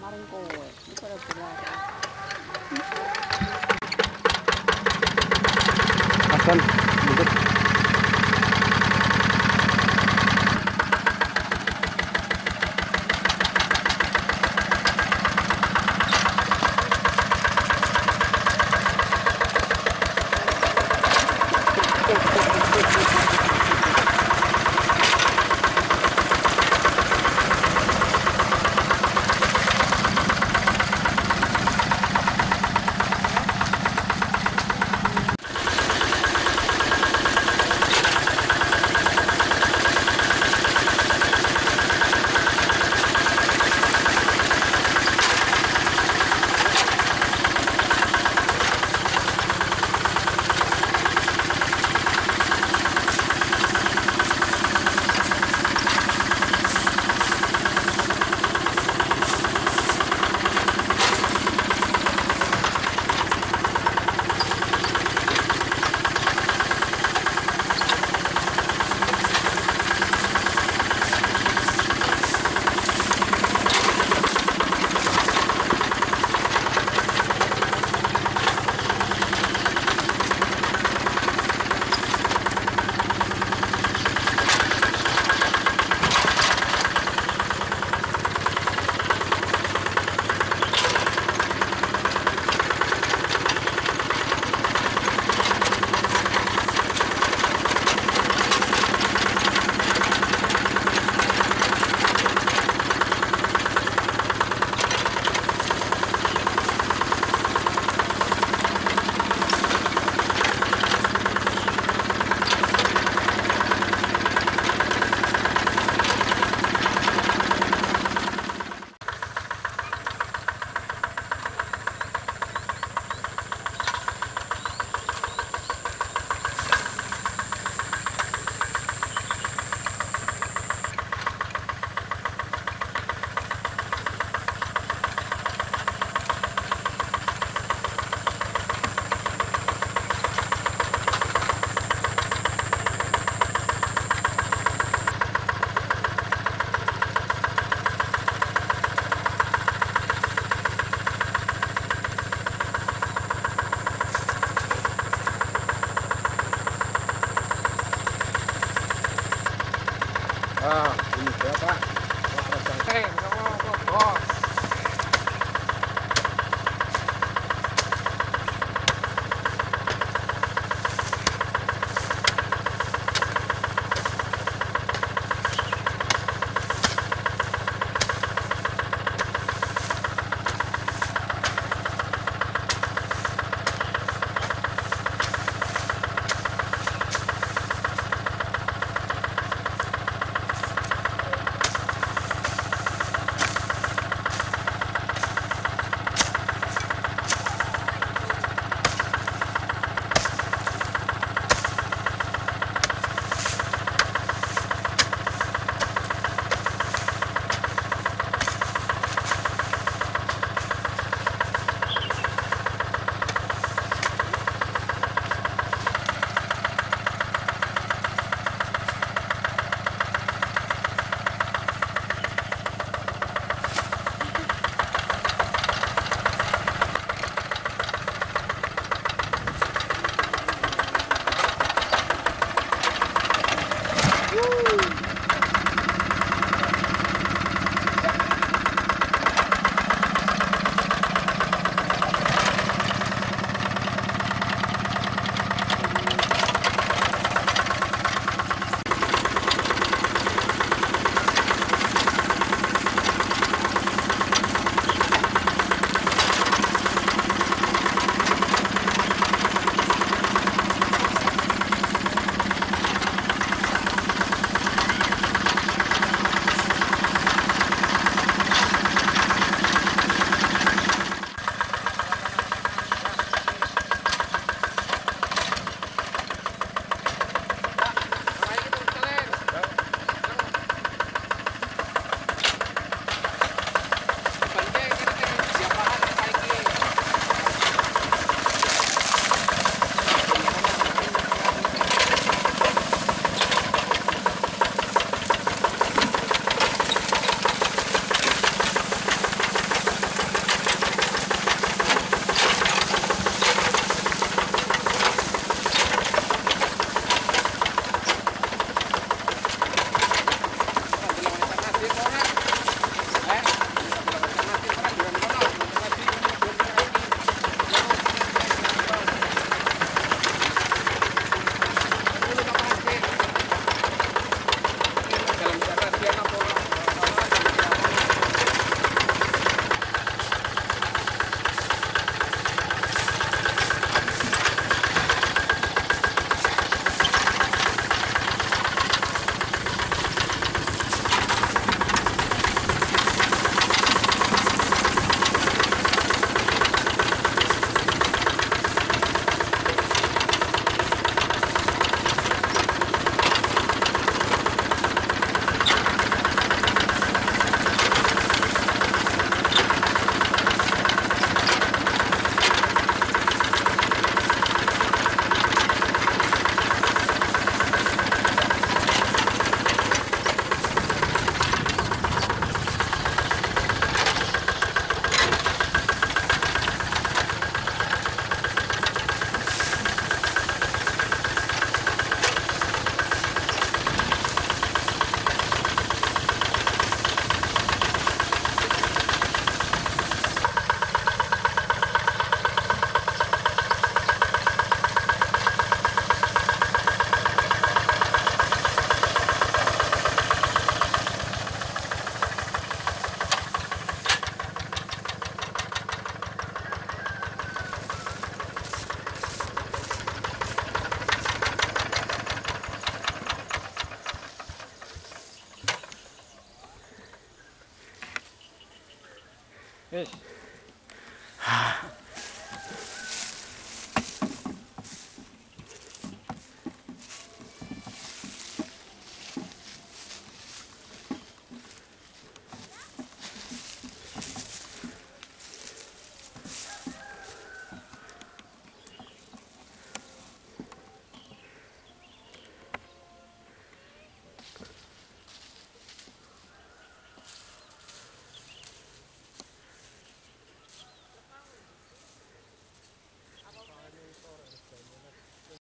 마른 거 이거를 불러야 돼. Dikit.